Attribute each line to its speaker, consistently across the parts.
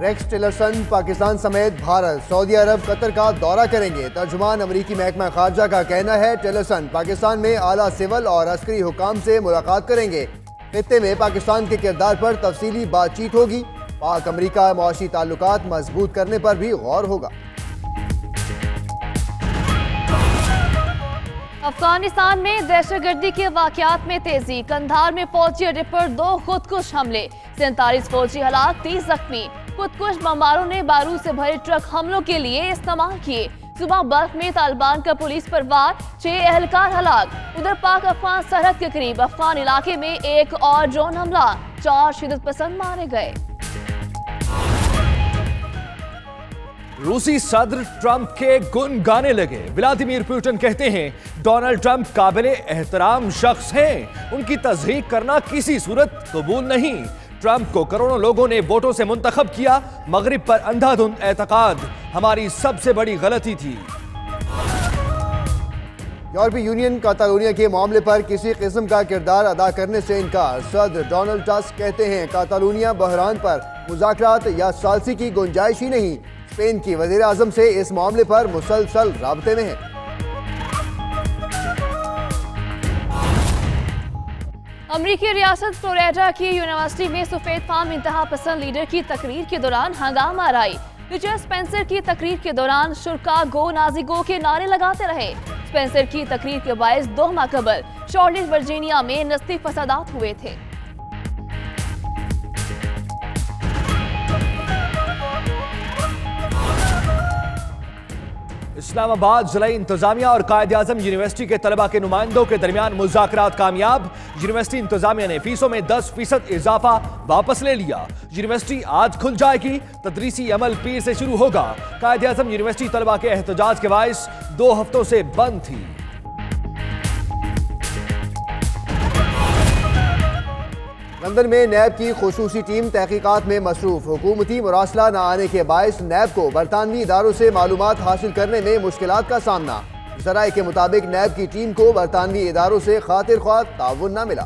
Speaker 1: Racks Tillerson Pakistan سمیت بھارت، سعودی عرب، قطر کا دورہ کریں گے۔ ترجمان امریکی محکمہ خارجہ کا کہنا ہے ٹیلرسن پاکستان میں اعلیٰ سول اور عسکری حکام سے ملاقات کریں گے۔ خطے میں پاکستان کے کردار پر تفصیلی بات چیت ہوگی۔ پاک امریکہ معاشی تعلقات مضبوط کرنے پر بھی غور ہوگا۔
Speaker 2: افغانستان میں دہشت گردی کے واقعات میں تیزی۔ کندھار میں فوجی اڈے پر دو خودکش حملے۔ سینتالیس فوجی ہلاک، تیس زخمی۔ خودکش بمباروں نے بارود سے بھرے ٹرک حملوں کے لیے استعمال کیے۔ صبح بلخ میں طالبان کا پولیس پر وار چھ اہلکار ہلاک۔ ادھر پاک افغان سرحد کے قریب افغان علاقے میں ایک اور ڈرون حملہ، چار شدت پسند مارے گئے۔
Speaker 3: روسی صدر ٹرمپ کے گن گانے لگے۔ ولادیمیر پیوٹن کہتے ہیں، ڈونلڈ ٹرمپ قابل احترام شخص ہیں۔ ان کی تصحیق کرنا کسی صورت قبول نہیں۔ ٹرمپ کو کروڑوں لوگوں نے ووٹوں سے منتخب کیا، مغرب پر اندھا دھند اعتقاد۔ ہماری سب سے بڑی غلطی تھی۔
Speaker 1: یورپی یونین کاتالونیا کے معاملے پر کسی قسم کا کردار ادا کرنے سے انکار۔ صدر ڈونلڈ ٹسک کہتے ہیں، کاتالونیا بحران پر مذاکرات یا سالسی کی گنجائش ہی نہیں۔ اسپین کی وزیر اعظم سے اس معاملے پر مسلسل رابطے میں ہیں۔
Speaker 2: امریکی ریاست فلوریڈا کی یونیورسٹی میں سفید فام انتہا پسند لیڈر کی تقریر کے دوران ہنگامہ رائی رچرڈ سپینسر کی تقریر کے دوران شرکا گو نازی گو کے نعرے لگاتے رہے۔ سپینسر کی تقریر کے باعث دو ماہ قبل شارلٹ ورجینیا میں نسلی فسادات ہوئے تھے۔
Speaker 3: اسلام آباد ضلعی انتظامیہ اور قائد اعظم یونیورسٹی کے طلبہ کے نمائندوں کے درمیان مذاکرات کامیاب۔ یونیورسٹی انتظامیہ نے فیسوں میں دس فیصد اضافہ واپس لے لیا۔ یونیورسٹی آج کھل جائے گی۔ تدریسی عمل پیر سے شروع ہوگا۔ قائد اعظم یونیورسٹی طلبہ کے احتجاج کے باعث دو ہفتوں سے بند تھی۔
Speaker 1: لندن میں نیب کی خصوصی ٹیم تحقیقات میں مصروف۔ حکومتی مراسلہ نہ آنے کے باعث نیب کو برطانوی اداروں سے معلومات حاصل کرنے میں مشکلات کا سامنا۔ ذرائع کے مطابق نیب کی ٹیم کو برطانوی اداروں سے خاطر خواہ تعاون نہ ملا۔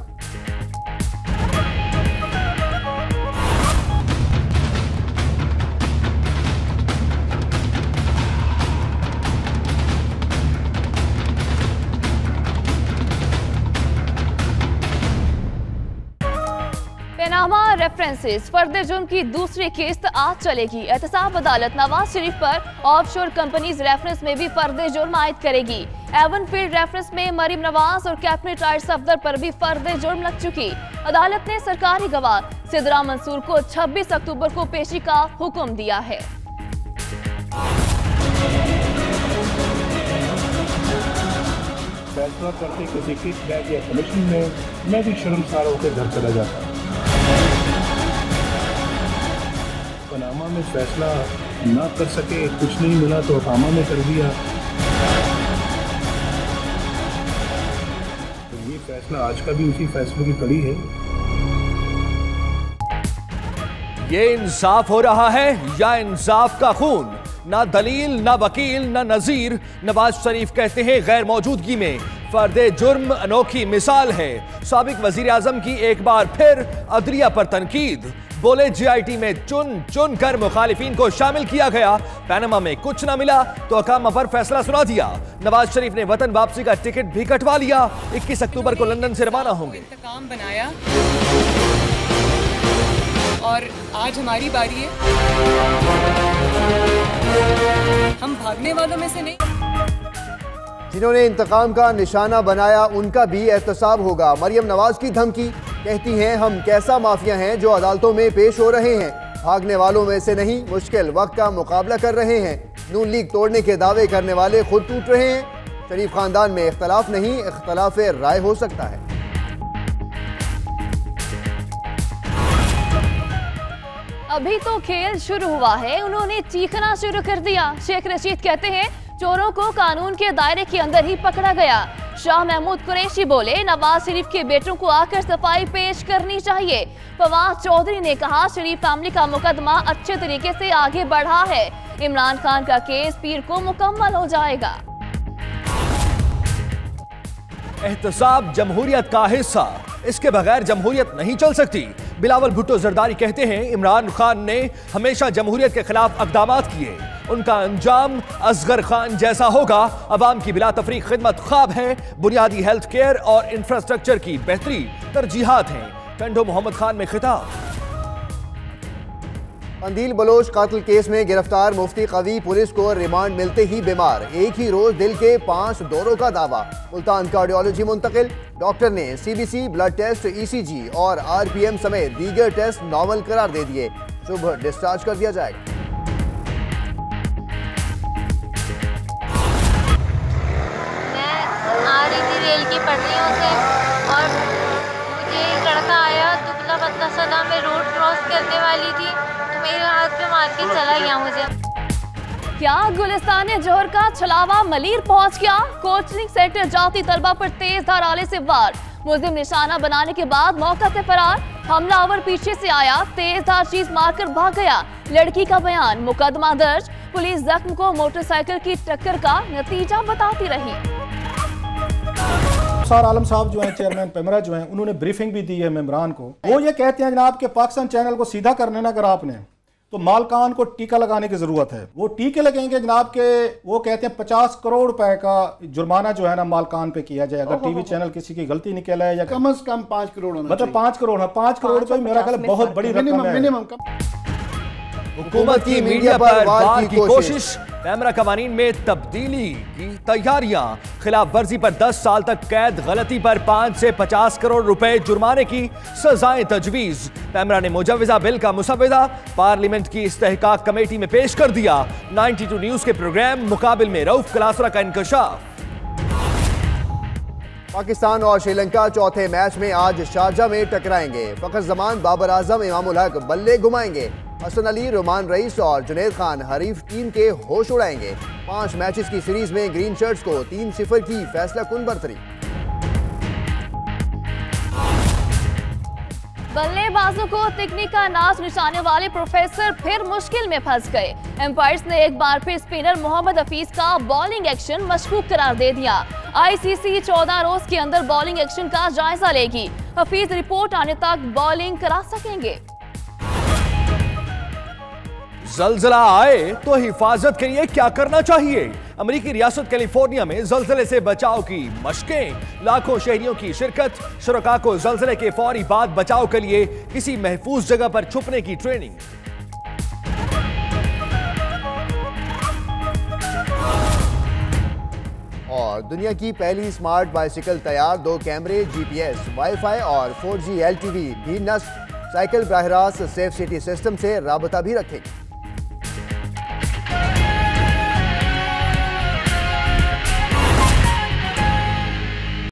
Speaker 2: ریفرنسز فرد جرم کی دوسری قسط آج چلے گی. احتساب عدالت نواز شریف پر آف شور کمپنیز ریفرنس میں بھی فرد جرم عائد کرے گی. ایون فیلڈ ریفرنس میں مریم نواز اور کیپٹن ٹائر صفدر پر بھی فرد جرم لگ چکی عدالت نے سرکاری گواہ سدرا منصور کو چھبیس اکتوبر کو پیشی کا حکم دیا ہے۔
Speaker 4: فیصلہ کرتے کسی کس بیگ یا کمیشن میں میں بھی شرمسار ہو کے گھر چلا جاتا پناما میں فیصلہ نہ کر سکے، کچھ نہیں ملا تو اقامہ میں کر دیا۔ تو یہ فیصلہ آج کا بھی اسی فیصلے کی کڑی ہے۔
Speaker 3: یہ انصاف ہو رہا ہے یا انصاف کا خون؟ نہ دلیل، نہ وکیل، نہ نظیر نواز شریف کہتے ہیں غیر موجودگی میں فرد جرم انوکھی مثال ہے۔ سابق وزیر اعظم کی ایک بار پھر عدلیہ پر تنقید۔ بولے جی آئی ٹی میں چن چن کر مخالفین کو شامل کیا گیا۔ پینما میں کچھ نہ ملا تو اقامہ پر فیصلہ سنا دیا۔ نواز شریف نے وطن واپسی کا ٹکٹ بھی کٹوا لیا۔ اکیس اکتوبر کو لندن سے روانہ ہوں گے۔
Speaker 5: بنایا۔ اور آج ہماری باری ہے۔ ہم بھاگنے والوں میں سے نہیں۔
Speaker 1: جنہوں نے انتقام کا نشانہ بنایا ان کا بھی احتساب ہوگا۔ مریم نواز کی دھمکی۔ کہتی ہیں، ہم کیسا مافیا ہیں جو عدالتوں میں پیش ہو رہے ہیں؟ بھاگنے والوں میں سے نہیں، مشکل وقت کا مقابلہ کر رہے ہیں۔ نون لیگ توڑنے کے دعوے کرنے والے خود ٹوٹ رہے ہیں۔ شریف خاندان میں اختلاف نہیں، اختلاف رائے ہو سکتا ہے۔
Speaker 2: ابھی تو کھیل شروع ہوا ہے، انہوں نے چیخنا شروع کر دیا۔ شیخ رشید کہتے ہیں، چوروں کو قانون کے دائرے کے اندر ہی پکڑا گیا۔ شاہ محمود قریشی بولے، نواز شریف کے بیٹوں کو آ کر صفائی پیش کرنی چاہیے۔ فواز چودھری نے کہا، شریف فیملی کا مقدمہ اچھے طریقے سے آگے بڑھا ہے۔ عمران خان کا کیس پیر کو مکمل ہو جائے گا۔
Speaker 3: احتساب جمہوریت کا حصہ۔ اس کے بغیر جمہوریت نہیں چل سکتی۔ بلاول بھٹو زرداری کہتے ہیں، عمران خان نے ہمیشہ جمہوریت کے خلاف اقدامات کیے۔ ان کا انجام اصغر خان جیسا ہوگا۔ عوام کی بلا تفریق خدمت خواب ہے بنیادی ہیلتھ کیئر اور انفراسٹرکچر کی بہتری ترجیحات ہیں۔ ٹنڈو محمد خان میں خطاب۔
Speaker 1: قندیل بلوچ قاتل کیس میں گرفتار مفتی قوی پولیس کو ریمانڈ ملتے ہی بیمار۔ ایک ہی روز دل کے پانچ دوروں کا دعویٰ۔ ملتان کارڈیولوجی منتقل۔ ڈاکٹر نے C B C, blood test, E C G اور آر پی ایم سمیت دیگر ٹیسٹ نارمل قرار دے دیے۔ صبح ڈسچارج کر دیا جائے۔ گا
Speaker 6: تھی ریل کی پٹریوں سے اور مجھے ایک لڑکا آیا، دبلا پتلا سا تھا میں روڈ کراس کرنے والی تھی۔ تو میرے ہاتھ پہ مار کے چلا گیا مجھے۔
Speaker 2: کیا گلستان جوہر کا چھلاوا ملیر پہنچ گیا؟ کوچنگ سینٹر جاتی طلبہ پر تیز دھار آلے سے وار۔ ملزم نشانہ بنانے کے بعد موقع سے فرار۔ حملہ آور پیچھے سے آیا، تیز دھار چیز مار کر بھاگ گیا۔ لڑکی کا بیان مقدمہ درج۔ پولیس زخم کو موٹر سائیکل کی ٹکر کا نتیجہ بتاتی رہی۔
Speaker 7: سار عالم صاحب جو ہیں چیئرمین پیمرا جو ہیں انہوں نے بریفنگ بھی دی ہے ممبران کو۔ وہ یہ کہتے ہیں جناب کہ پاکستان چینل کو سیدھا کرنے نہ اگر آپ نے تو مالکان کو ٹیکہ لگانے کی ضرورت ہے۔ وہ ٹیکے لگیں گے جناب کہ وہ کہتے ہیں پچاس کروڑ روپے کا جرمانہ جو ہے نا مالکان پہ کیا جائے۔ اگر ٹی وی چینل کسی کی غلطی نکل ہے یا
Speaker 8: کم از کم پانچ کروڑ ہونا
Speaker 7: مطلب پانچ کروڑ ہے پانچ کروڑ تو میرا خیال بہت بڑی رقم ہے۔
Speaker 8: منیمم کم۔
Speaker 3: حکومت کی میڈیا پر کی کوشش۔ پیمرا قوانین میں تبدیلی کی تیاریاں، خلاف ورزی پر دس سال تک قید، غلطی پر پانچ سے پچاس کروڑ روپے جرمانے کی سزائیں تجویز۔ پیمرا نے مجوزہ بل کا مسودہ پارلیمنٹ کی استحقاق کمیٹی میں پیش کر دیا۔ نائنٹی ٹو نیوز کے پروگرام مقابل میں روف کلاسرا کا انکشاف۔
Speaker 1: پاکستان اور شری لنکا چوتھے میچ میں آج شارجہ میں ٹکرائیں گے۔ فخر زمان بابر اعظم، امام الحق بلے گھمائیں گے۔ حسن علی، رومان رئیس اور جنید خان حریف ٹیم کے ہوش اڑائیں گے۔ پانچ میچز کی سیریز میں گرین شرٹس کو تین صفر کی فیصلہ کن برتری۔
Speaker 2: بلے بازوں کو تکنی کا ناز نشانے والے پروفیسر پھر مشکل میں پھنس گئے۔ امپائرز نے ایک بار پھر سپینر محمد حفیظ کا بالنگ ایکشن مشکوک قرار دے دیا۔ آئی سی سی چودہ روز کے اندر بالنگ ایکشن کا جائزہ لے گی۔ حفیظ رپورٹ آنے تک بالنگ کرا سکیں گے۔
Speaker 3: زلزلہ آئے تو حفاظت کے لیے کیا کرنا چاہیے؟ امریکی ریاست کیلیفورنیا میں زلزلے سے بچاؤ کی مشقیں۔ لاکھوں شہریوں کی شرکت، شرکا کو زلزلے کے فوری بعد بچاؤ کے لیے کسی محفوظ جگہ پر چھپنے کی ٹریننگ۔
Speaker 1: اور دنیا کی پہلی سمارٹ بائسیکل تیار دو کیمرے جی پی ایس، وائی فائی اور four G L T V بھی نصب۔ سائیکل براہ راست سیف سٹی سسٹم سے رابطہ بھی رکھے گی